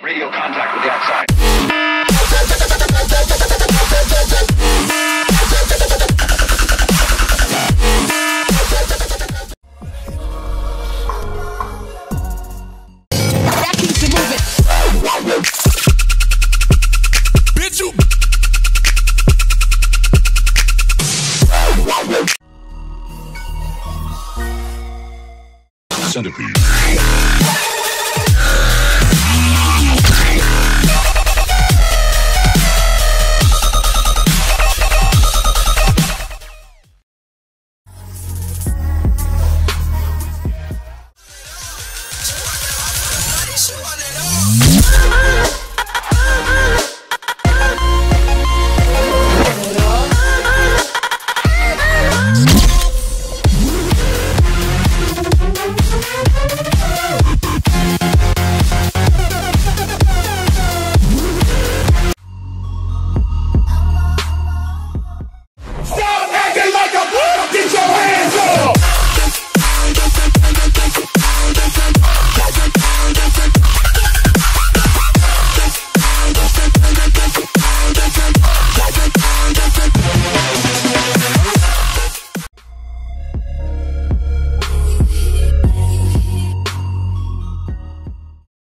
Radio contact with the outside. That keeps it moving. Bitch, you. Centipede.